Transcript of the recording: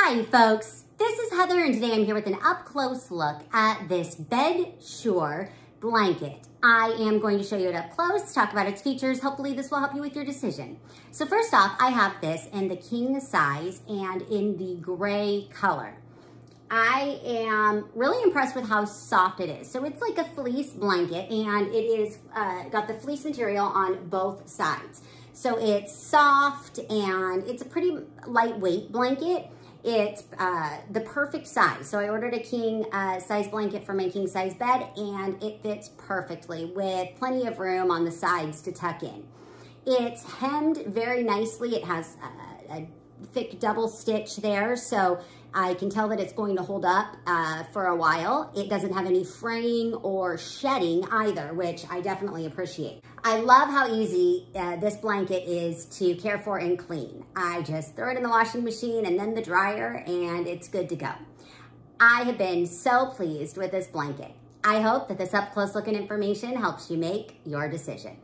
Hi folks, this is Heather and today I'm here with an up close look at this Bedsure blanket. I am going to show you it up close, talk about its features. Hopefully this will help you with your decision. So first off, I have this in the king size and in the gray color. I am really impressed with how soft it is. So it's like a fleece blanket and it is uh, got the fleece material on both sides. So it's soft and it's a pretty lightweight blanket. It's uh, the perfect size. So I ordered a king uh, size blanket for my king size bed and it fits perfectly with plenty of room on the sides to tuck in. It's hemmed very nicely. It has a, a thick double stitch there. So I can tell that it's going to hold up uh, for a while. It doesn't have any fraying or shedding either, which I definitely appreciate. I love how easy uh, this blanket is to care for and clean. I just throw it in the washing machine and then the dryer and it's good to go. I have been so pleased with this blanket. I hope that this up close looking information helps you make your decision.